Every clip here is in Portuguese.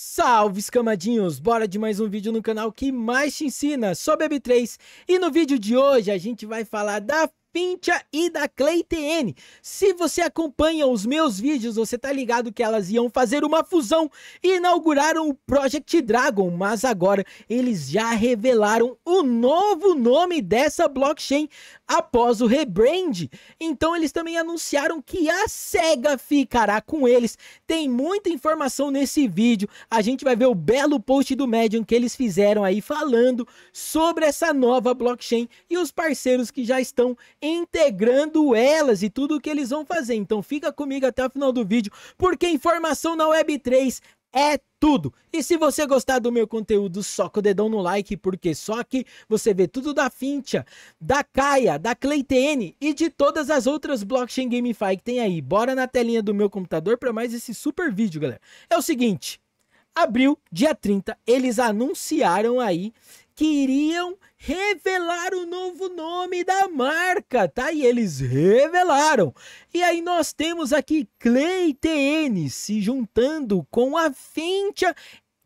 Salve escamadinhos, bora de mais um vídeo no canal que mais te ensina sobre Web3 e no vídeo de hoje a gente vai falar da Fintia e da ClayTN. Se você acompanha os meus vídeos, você tá ligado que elas iam fazer uma fusão e inauguraram o Project Dragon, mas agora eles já revelaram o novo nome dessa blockchain após o rebrand. Então eles também anunciaram que a SEGA ficará com eles. Tem muita informação nesse vídeo. A gente vai ver o belo post do Medium que eles fizeram aí falando sobre essa nova blockchain e os parceiros que já estão integrando elas e tudo o que eles vão fazer. Então fica comigo até o final do vídeo, porque informação na Web3 é tudo. E se você gostar do meu conteúdo, soca o dedão no like, porque só aqui você vê tudo da Fintia, da Kaia, da ClayTN e de todas as outras blockchain GameFi que tem aí. Bora na telinha do meu computador para mais esse super vídeo, galera. É o seguinte, abril, dia 30, eles anunciaram aí que iriam revelar o novo nome da marca, tá? E eles revelaram. E aí nós temos aqui ClayTN se juntando com a Fintia,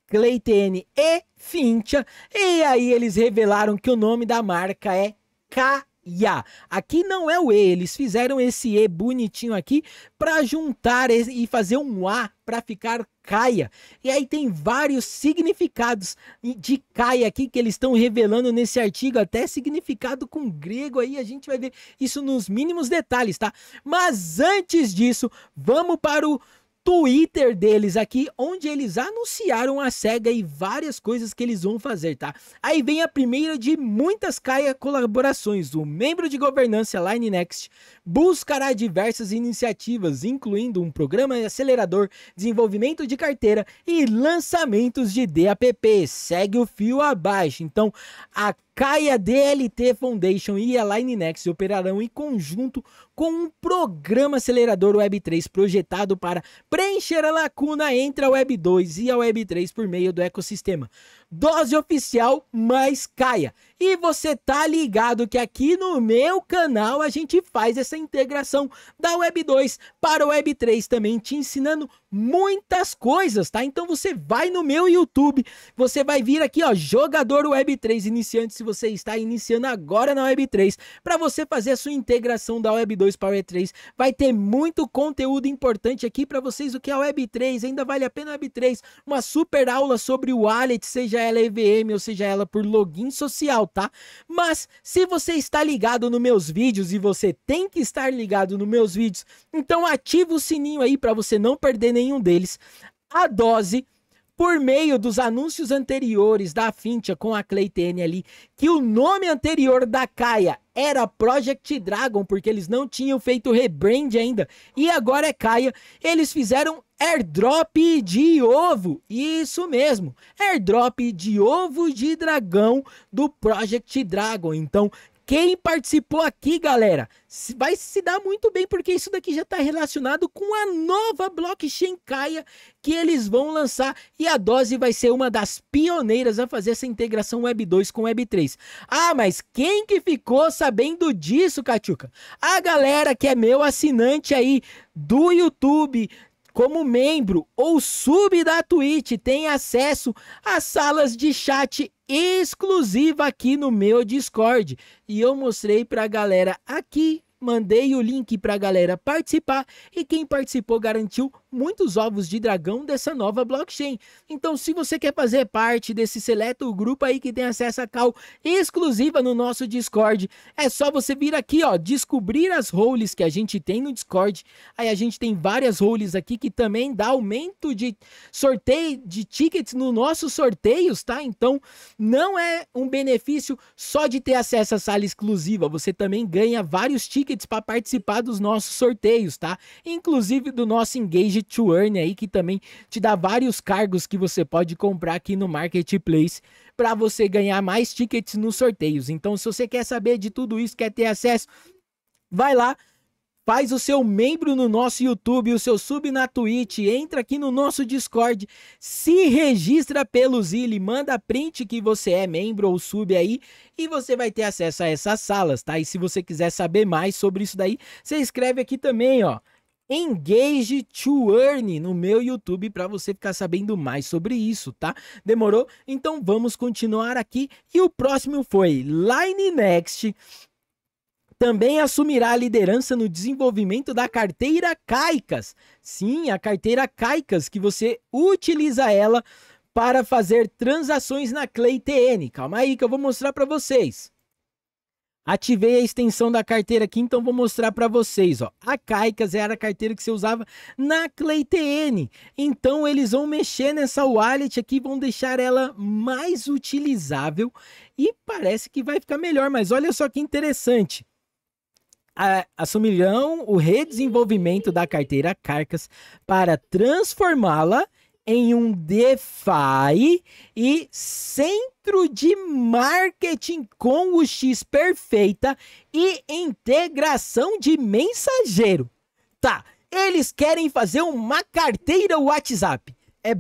ClayTN e Fintia. E aí eles revelaram que o nome da marca é K Ya. Aqui não é o E, eles fizeram esse E bonitinho aqui para juntar e fazer um A para ficar Caia. E aí tem vários significados de Caia aqui que eles estão revelando nesse artigo, até significado com grego aí, a gente vai ver isso nos mínimos detalhes, tá? Mas antes disso, vamos para o Twitter deles aqui, onde eles anunciaram a SEGA e várias coisas que eles vão fazer, tá? Aí vem a primeira de muitas caia colaborações. O membro de governança Line Next buscará diversas iniciativas, incluindo um programa acelerador, desenvolvimento de carteira e lançamentos de DAPP. Segue o fio abaixo. Então, a Caia DLT Foundation e a Linenex operarão em conjunto com um programa acelerador Web3 projetado para preencher a lacuna entre a Web2 e a Web3 por meio do ecossistema. Dose oficial mais Caia. E você tá ligado que aqui no meu canal a gente faz essa integração da Web 2 para o Web 3 também, te ensinando muitas coisas, tá? Então você vai no meu YouTube, você vai vir aqui, ó, jogador Web 3 iniciante, se você está iniciando agora na Web 3, para você fazer a sua integração da Web 2 para o Web 3. Vai ter muito conteúdo importante aqui para vocês o que é a Web 3, ainda vale a pena a Web 3, uma super aula sobre o wallet, seja ela EVM ou seja ela por login social, tá? Mas se você está ligado nos meus vídeos e você tem que estar ligado nos meus vídeos, então ativa o sininho aí para você não perder nenhum deles. A dose por meio dos anúncios anteriores da Fintia com a Claytene ali, que o nome anterior da Caia era Project Dragon, porque eles não tinham feito rebrand ainda, e agora é Caia, eles fizeram airdrop de ovo. Isso mesmo, airdrop de ovo de dragão do Project Dragon. Então, quem participou aqui, galera, vai se dar muito bem, porque isso daqui já está relacionado com a nova blockchain Kaya que eles vão lançar e a Dose vai ser uma das pioneiras a fazer essa integração Web 2 com Web 3. Ah, mas quem que ficou sabendo disso, Cachuca? A galera que é meu assinante aí do YouTube, como membro ou sub da Twitch, tem acesso às salas de chat exclusiva aqui no meu Discord. E eu mostrei para a galera aqui mandei o link para a galera participar e quem participou garantiu muitos ovos de dragão dessa nova blockchain. Então, se você quer fazer parte desse seleto grupo aí que tem acesso a call exclusiva no nosso Discord, é só você vir aqui, ó, descobrir as roles que a gente tem no Discord. Aí a gente tem várias roles aqui que também dá aumento de sorteio de tickets nos nossos sorteios, tá? Então, não é um benefício só de ter acesso à sala exclusiva, você também ganha vários tickets para participar dos nossos sorteios, tá? Inclusive do nosso Engage to Earn aí, que também te dá vários cargos que você pode comprar aqui no Marketplace para você ganhar mais tickets nos sorteios. Então, se você quer saber de tudo isso, quer ter acesso, vai lá, faz o seu membro no nosso YouTube, o seu sub na Twitch, entra aqui no nosso Discord, se registra pelo Zile, manda print que você é membro ou sub aí e você vai ter acesso a essas salas, tá? E se você quiser saber mais sobre isso daí, você escreve aqui também, ó Engage to Earn no meu YouTube para você ficar sabendo mais sobre isso, tá? Demorou? Então vamos continuar aqui. E o próximo foi Line Next. Também assumirá a liderança no desenvolvimento da carteira Caicas. Sim, a carteira Caicas, que você utiliza ela para fazer transações na ClayTN. Calma aí que eu vou mostrar para vocês. Ativei a extensão da carteira aqui, então vou mostrar para vocês, ó. A Caicas era a carteira que você usava na ClayTN. Então eles vão mexer nessa wallet aqui, vão deixar ela mais utilizável e parece que vai ficar melhor, mas olha só que interessante. Assumirão o redesenvolvimento da carteira Carcas para transformá-la em um DeFi e centro de marketing com o X perfeita e integração de mensageiro. Tá, eles querem fazer uma carteira WhatsApp. É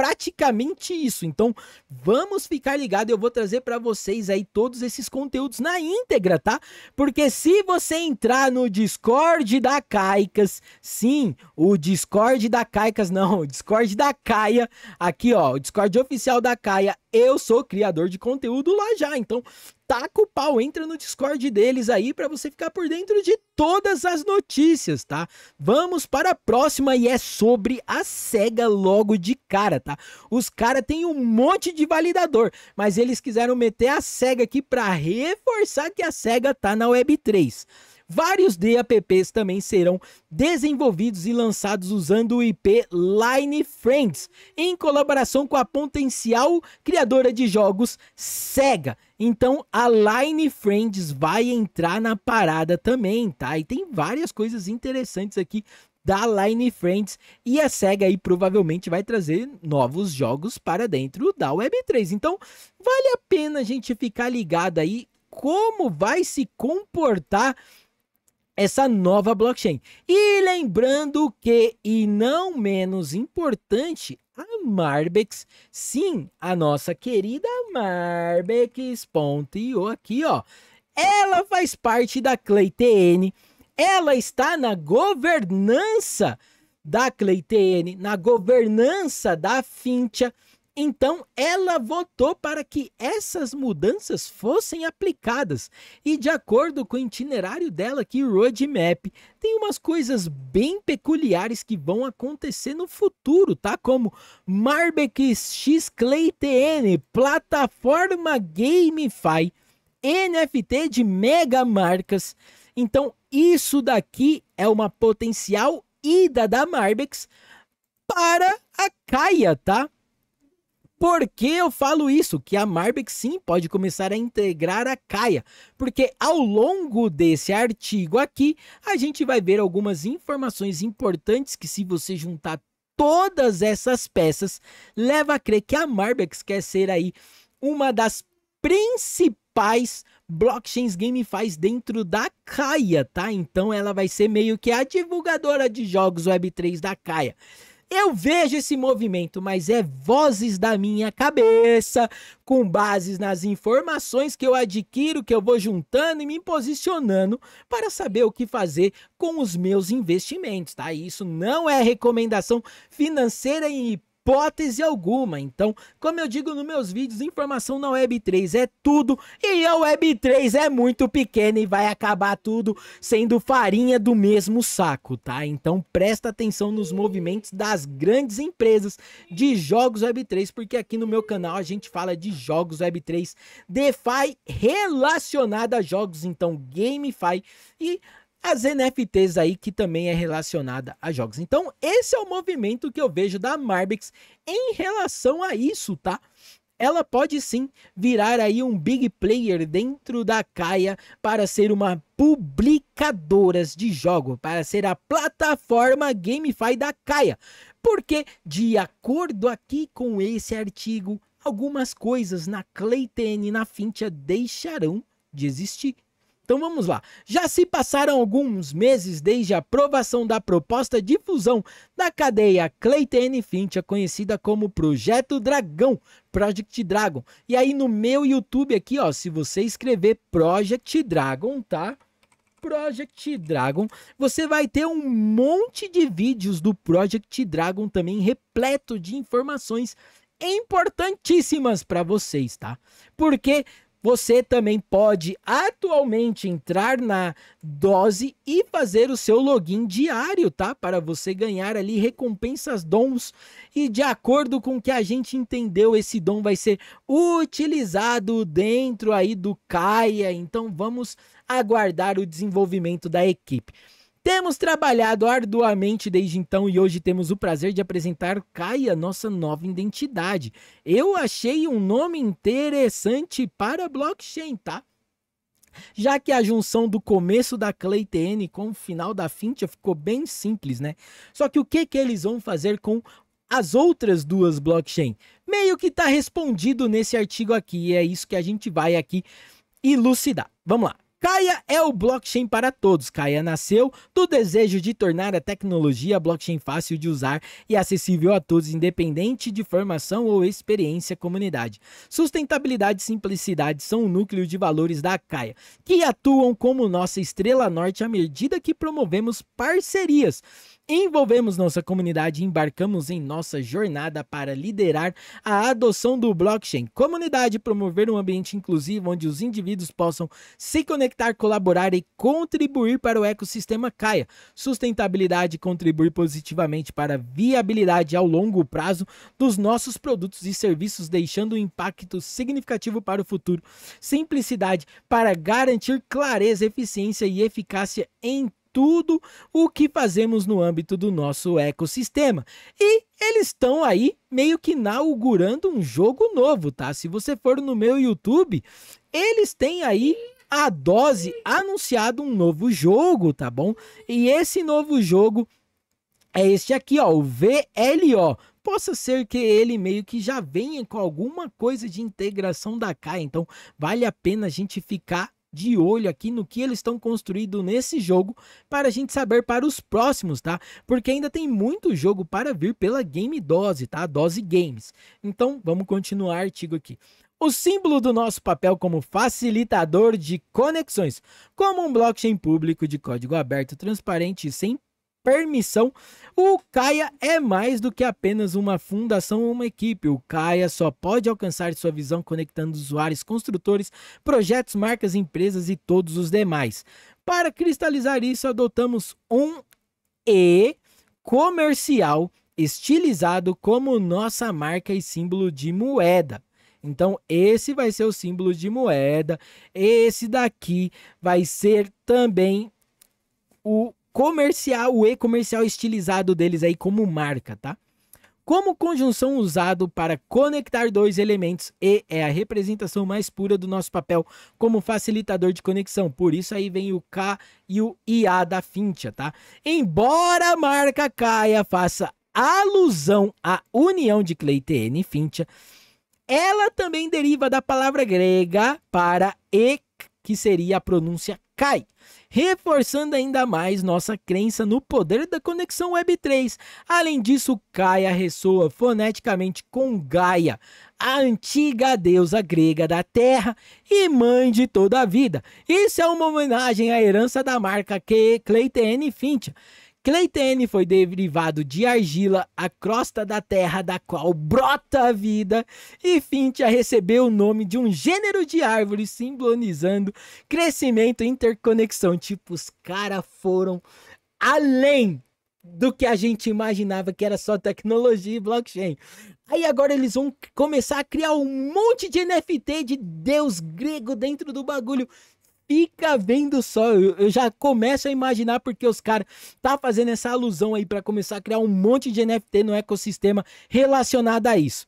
praticamente isso. Então, vamos ficar ligado. Eu vou trazer para vocês aí todos esses conteúdos na íntegra, tá? Porque se você entrar no Discord da Caicas, sim, o Discord da Caicas não, o Discord da Caia, aqui ó, o Discord oficial da Caia, eu sou criador de conteúdo lá já. Então, taca o pau, entra no Discord deles aí para você ficar por dentro de todas as notícias, tá? Vamos para a próxima e é sobre a SEGA logo de cara, tá? Os caras têm um monte de validador, mas eles quiseram meter a SEGA aqui para reforçar que a SEGA tá na Web3. Vários DApps também serão desenvolvidos e lançados usando o IP Line Friends, em colaboração com a potencial criadora de jogos Sega. Então a Line Friends vai entrar na parada também, tá? E tem várias coisas interessantes aqui da Line Friends e a SEGA aí provavelmente vai trazer novos jogos para dentro da Web3. Então, vale a pena a gente ficar ligado aí como vai se comportar essa nova blockchain. E lembrando que, e não menos importante, a Marbex, sim, a nossa querida Marbex.io aqui, ó, ela faz parte da ClayTN, ela está na governança da ClayTN, na governança da Fintia, então, ela votou para que essas mudanças fossem aplicadas. E de acordo com o itinerário dela aqui, roadmap, tem umas coisas bem peculiares que vão acontecer no futuro, tá? Como Marbeck X Clay TN, plataforma GameFi, NFT de mega marcas. Então, isso daqui é uma potencial ida da Marbex para a Caia, tá? Por que eu falo isso? Que a Marbeck sim pode começar a integrar a Caia, porque ao longo desse artigo aqui, a gente vai ver algumas informações importantes que se você juntar todas essas peças, leva a crer que a Marbex quer ser aí uma das principais blockchains GameFi dentro da Caia, tá? Então ela vai ser meio que a divulgadora de jogos Web3 da Caia. Eu vejo esse movimento, mas é vozes da minha cabeça, com bases nas informações que eu adquiro, que eu vou juntando e me posicionando para saber o que fazer com os meus investimentos, tá? Isso não é recomendação financeira em hipótese alguma. Então, como eu digo nos meus vídeos, informação na Web3 é tudo e a Web3 é muito pequena e vai acabar tudo sendo farinha do mesmo saco, tá? Então, presta atenção nos movimentos das grandes empresas de jogos Web3, porque aqui no meu canal a gente fala de jogos Web3, DeFi relacionado a jogos, então GameFi e as NFTs aí que também é relacionada a jogos. Então, esse é o movimento que eu vejo da Marbix em relação a isso, tá? Ela pode sim virar aí um big player dentro da Caia para ser uma publicadora de jogo, para ser a plataforma GameFi da Caia. Porque, de acordo aqui com esse artigo, algumas coisas na Clayton e na Fintia deixarão de existir. Então vamos lá. Já se passaram alguns meses desde a aprovação da proposta de fusão da cadeia Clayton Fintia, conhecida como Projeto Dragão, Project Dragon. E aí no meu YouTube aqui, ó, se você escrever Project Dragon, tá? Project Dragon, você vai ter um monte de vídeos do Project Dragon também repleto de informações importantíssimas para vocês, tá? Porque você também pode atualmente entrar na dose e fazer o seu login diário, tá? Para você ganhar ali recompensas dons e de acordo com o que a gente entendeu, esse dom vai ser utilizado dentro aí do Caia. Então vamos aguardar o desenvolvimento da equipe. Temos trabalhado arduamente desde então e hoje temos o prazer de apresentar Caia, nossa nova identidade. Eu achei um nome interessante para blockchain, tá? Já que a junção do começo da ClayTN com o final da Fintia ficou bem simples, né? Só que o que, que eles vão fazer com as outras duas blockchain? Meio que está respondido nesse artigo aqui e é isso que a gente vai aqui elucidar. Vamos lá. Caia é o blockchain para todos. Caia nasceu do desejo de tornar a tecnologia blockchain fácil de usar e acessível a todos, independente de formação ou experiência comunidade. Sustentabilidade e simplicidade são o núcleo de valores da Caia, que atuam como nossa estrela norte à medida que promovemos parcerias envolvemos nossa comunidade e embarcamos em nossa jornada para liderar a adoção do blockchain. Comunidade promover um ambiente inclusivo onde os indivíduos possam se conectar, colaborar e contribuir para o ecossistema Caia. Sustentabilidade contribuir positivamente para a viabilidade ao longo prazo dos nossos produtos e serviços, deixando um impacto significativo para o futuro. Simplicidade para garantir clareza, eficiência e eficácia em tudo o que fazemos no âmbito do nosso ecossistema. E eles estão aí meio que inaugurando um jogo novo, tá? Se você for no meu YouTube, eles têm aí a dose anunciado um novo jogo, tá bom? E esse novo jogo é este aqui, ó, o VLO. Possa ser que ele meio que já venha com alguma coisa de integração da Kai, então vale a pena a gente ficar de olho aqui no que eles estão construindo nesse jogo para a gente saber para os próximos, tá? Porque ainda tem muito jogo para vir pela Game Dose, tá? Dose Games. Então, vamos continuar o artigo aqui. O símbolo do nosso papel como facilitador de conexões, como um blockchain público de código aberto, transparente e sem permissão, o Caia é mais do que apenas uma fundação ou uma equipe. O Caia só pode alcançar sua visão conectando usuários, construtores, projetos, marcas, empresas e todos os demais. Para cristalizar isso, adotamos um E comercial estilizado como nossa marca e símbolo de moeda. Então, esse vai ser o símbolo de moeda. Esse daqui vai ser também o comercial, o e-comercial estilizado deles aí como marca, tá? Como conjunção usado para conectar dois elementos e é a representação mais pura do nosso papel como facilitador de conexão. Por isso aí vem o K e o IA da Fintia, tá? Embora a marca Caia faça alusão à união de Cleitn e Fintia, ela também deriva da palavra grega para e, que seria a pronúncia Kai reforçando ainda mais nossa crença no poder da conexão Web3. Além disso, Gaia ressoa foneticamente com Gaia, a antiga deusa grega da terra e mãe de toda a vida. Isso é uma homenagem à herança da marca Clayton Finch, Cleitene foi derivado de argila, a crosta da terra da qual brota a vida, e Fintia recebeu o nome de um gênero de árvore simbolizando crescimento e interconexão. Tipo, os caras foram além do que a gente imaginava que era só tecnologia e blockchain. Aí agora eles vão começar a criar um monte de NFT de deus grego dentro do bagulho. Fica vendo só, eu, eu, já começo a imaginar porque os caras tá fazendo essa alusão aí para começar a criar um monte de NFT no ecossistema relacionado a isso.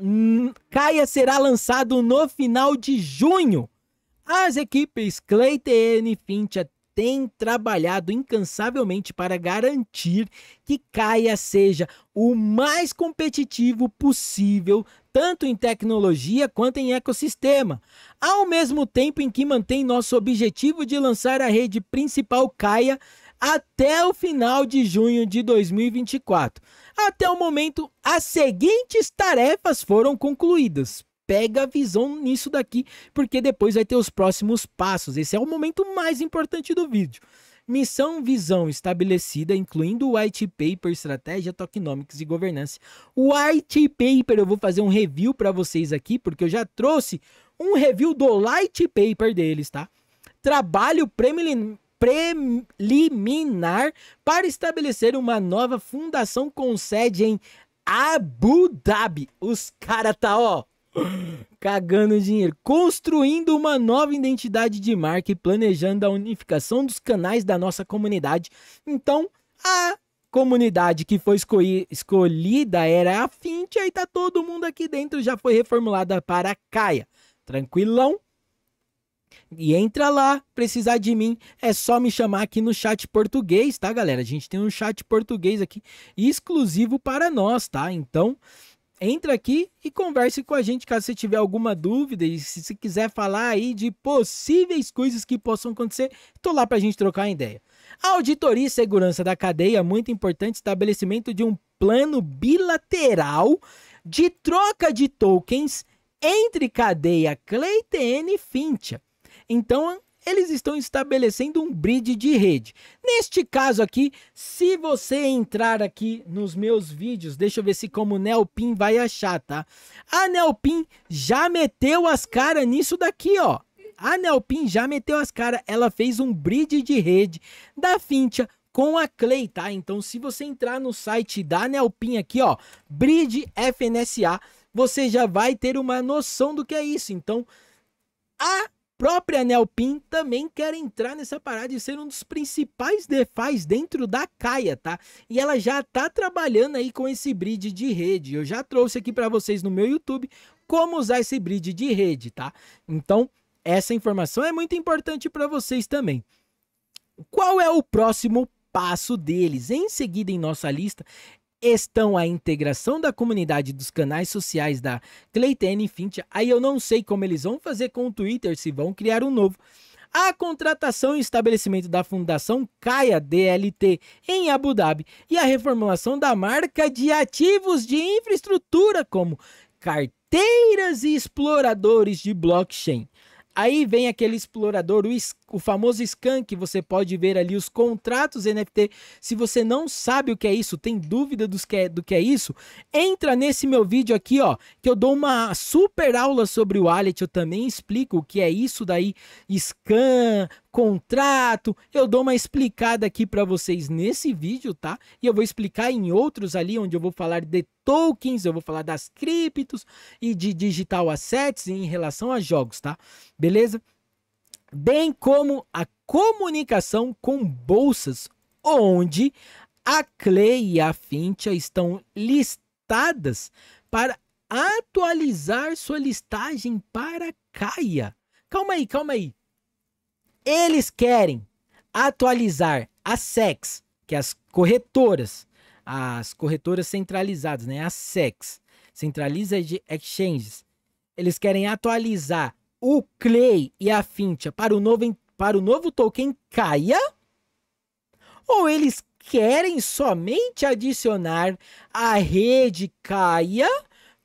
Hum, Caia será lançado no final de junho. As equipes Clayton e Fincha tem trabalhado incansavelmente para garantir que Caia seja o mais competitivo possível, tanto em tecnologia quanto em ecossistema, ao mesmo tempo em que mantém nosso objetivo de lançar a rede principal Caia até o final de junho de 2024. Até o momento, as seguintes tarefas foram concluídas. pega a visão nisso daqui, porque depois vai ter os próximos passos. Esse é o momento mais importante do vídeo. Missão, visão estabelecida, incluindo o White Paper, Estratégia, Tokenomics e Governança. O White Paper eu vou fazer um review para vocês aqui, porque eu já trouxe um review do Light Paper deles, tá? Trabalho preliminar para estabelecer uma nova fundação com sede em Abu Dhabi. Os caras tá, ó, cagando dinheiro, construindo uma nova identidade de marca e planejando a unificação dos canais da nossa comunidade. Então, a comunidade que foi escolhida era a Fintia e tá todo mundo aqui dentro já foi reformulada para Caia. Tranquilão? E entra lá, precisar de mim, é só me chamar aqui no chat português, tá, galera? A gente tem um chat português aqui exclusivo para nós, tá? Então, entra aqui e converse com a gente caso você tiver alguma dúvida e se quiser falar aí de possíveis coisas que possam acontecer, tô lá pra gente trocar ideia. A auditoria e segurança da cadeia, muito importante, estabelecimento de um plano bilateral de troca de tokens entre cadeia Clayton e Fintia. Então, eles estão estabelecendo um bridge de rede. Neste caso aqui, se você entrar aqui nos meus vídeos, deixa eu ver se como Nelpin vai achar, tá? A Nelpin já meteu as caras nisso daqui, ó. A Nelpin já meteu as caras, ela fez um bridge de rede da Fintia com a Clay, tá? Então, se você entrar no site da Nelpin aqui, ó, Bridge FNSA, você já vai ter uma noção do que é isso. Então, a própria Nelpin também quer entrar nessa parada e ser um dos principais DeFis dentro da Caia, tá? E ela já tá trabalhando aí com esse bridge de rede. Eu já trouxe aqui para vocês no meu YouTube como usar esse bridge de rede, tá? Então, essa informação é muito importante para vocês também. Qual é o próximo passo deles? Em seguida em nossa lista estão a integração da comunidade dos canais sociais da Clayton e Fintia. Aí eu não sei como eles vão fazer com o Twitter, se vão criar um novo. A contratação e estabelecimento da Fundação Caia DLT em Abu Dhabi e a reformulação da marca de ativos de infraestrutura como carteiras e exploradores de blockchain. Aí vem aquele explorador, o, o famoso scan, que você pode ver ali os contratos NFT. Se você não sabe o que é isso, tem dúvida dos que é, do que é isso, entra nesse meu vídeo aqui, ó, que eu dou uma super aula sobre o wallet. Eu também explico o que é isso daí, scan, contrato. Eu dou uma explicada aqui para vocês nesse vídeo, tá? E eu vou explicar em outros ali, onde eu vou falar de tokens, eu vou falar das criptos e de digital assets em relação a jogos, tá? Beleza? Bem como a comunicação com bolsas, onde a Clay e a Fintia estão listadas para atualizar sua listagem para Caia. Calma aí, calma aí. Eles querem atualizar a SEX, que é as corretoras, as corretoras centralizadas, né? A SEX, Centralized Exchanges. Eles querem atualizar o Clay e a Fintia para o novo, para o novo token Caia? Ou eles querem somente adicionar a rede Caia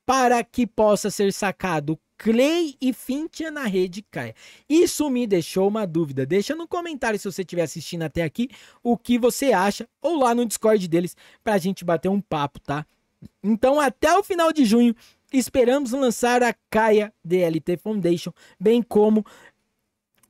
para que possa ser sacado Clay e Fintia na rede Caia. Isso me deixou uma dúvida. Deixa no comentário se você estiver assistindo até aqui o que você acha ou lá no Discord deles para a gente bater um papo, tá? Então até o final de junho esperamos lançar a Caia DLT Foundation, bem como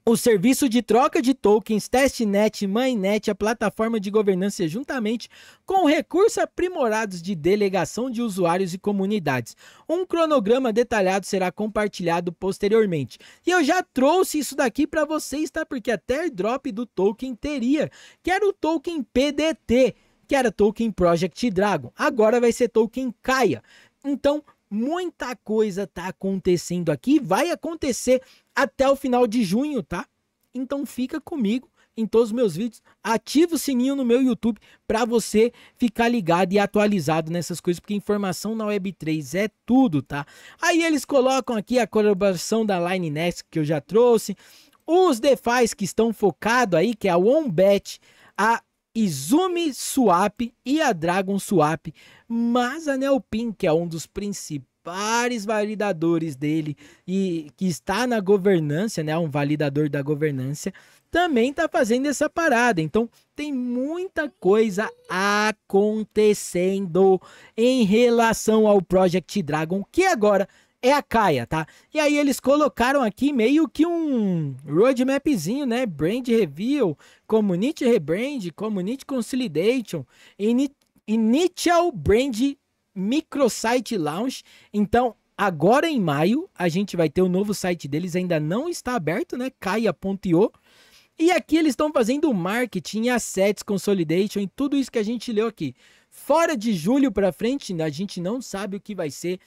o serviço de troca de tokens, testnet, mainnet, a plataforma de governança juntamente com recursos aprimorados de delegação de usuários e comunidades. Um cronograma detalhado será compartilhado posteriormente. E eu já trouxe isso daqui para vocês, tá? Porque até drop do token teria, que era o token PDT, que era token Project Dragon. Agora vai ser token Kaia. Então, muita coisa tá acontecendo aqui, vai acontecer até o final de junho, tá? Então fica comigo em todos os meus vídeos, ativa o sininho no meu YouTube para você ficar ligado e atualizado nessas coisas, porque informação na Web3 é tudo, tá? Aí eles colocam aqui a colaboração da LineNest que eu já trouxe, os DeFi que estão focados aí, que é a OneBet, a Izumi Swap e a Dragon Swap, mas a Neopin, que é um dos principais validadores dele e que está na governança, né, um validador da governança, também está fazendo essa parada. Então, tem muita coisa acontecendo em relação ao Project Dragon, que agora é a Kaia, tá? E aí eles colocaram aqui meio que um roadmapzinho, né? Brand Reveal, Community Rebrand, Community Consolidation, Initial Brand Microsite Launch. Então, agora em maio, a gente vai ter o um novo site deles, ainda não está aberto, né? Kaia.io. E aqui eles estão fazendo marketing, assets, consolidation tudo isso que a gente leu aqui. Fora de julho para frente, a gente não sabe o que vai ser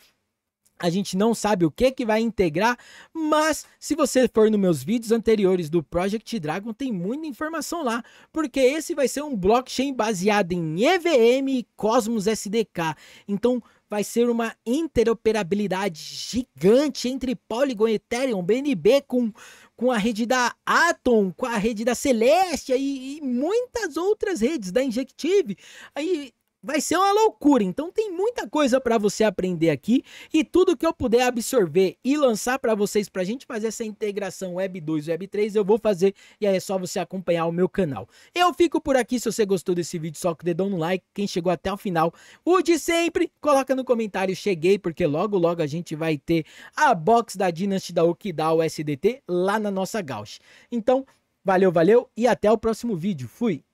a gente não sabe o que que vai integrar, mas se você for nos meus vídeos anteriores do Project Dragon, tem muita informação lá, porque esse vai ser um blockchain baseado em EVM e Cosmos SDK. Então, vai ser uma interoperabilidade gigante entre Polygon, Ethereum, BNB com com a rede da Atom, com a rede da Celestia e, e muitas outras redes da Injective. Aí vai ser uma loucura. Então tem muita coisa para você aprender aqui e tudo que eu puder absorver e lançar para vocês para a gente fazer essa integração Web 2 Web 3, eu vou fazer e aí é só você acompanhar o meu canal. Eu fico por aqui, se você gostou desse vídeo, só com o dedão no like, quem chegou até o final, o de sempre, coloca no comentário cheguei, porque logo logo a gente vai ter a box da Dynasty da Okidal SDT lá na nossa Gauch. Então, valeu, valeu e até o próximo vídeo. Fui!